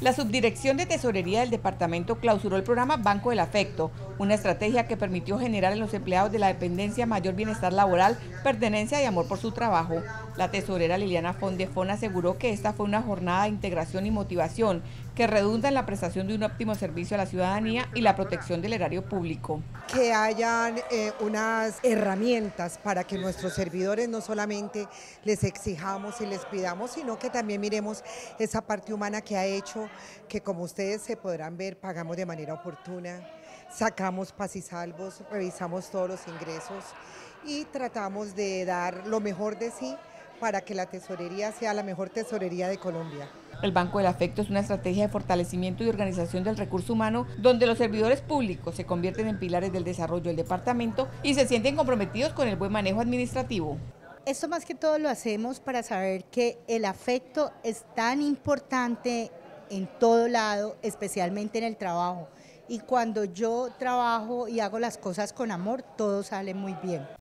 La Subdirección de Tesorería del Departamento clausuró el programa Banco del Afecto, una estrategia que permitió generar en los empleados de la dependencia mayor bienestar laboral, pertenencia y amor por su trabajo. La tesorera Liliana Fondefón aseguró que esta fue una jornada de integración y motivación que redunda en la prestación de un óptimo servicio a la ciudadanía y la protección del erario público. Que hayan eh, unas herramientas para que nuestros servidores no solamente les exijamos y les pidamos, sino que también miremos esa parte humana que ha hecho que como ustedes se podrán ver, pagamos de manera oportuna, sacamos paz y salvos, revisamos todos los ingresos y tratamos de dar lo mejor de sí para que la tesorería sea la mejor tesorería de Colombia. El Banco del Afecto es una estrategia de fortalecimiento y organización del recurso humano donde los servidores públicos se convierten en pilares del desarrollo del departamento y se sienten comprometidos con el buen manejo administrativo. Esto más que todo lo hacemos para saber que el afecto es tan importante en todo lado, especialmente en el trabajo. Y cuando yo trabajo y hago las cosas con amor, todo sale muy bien.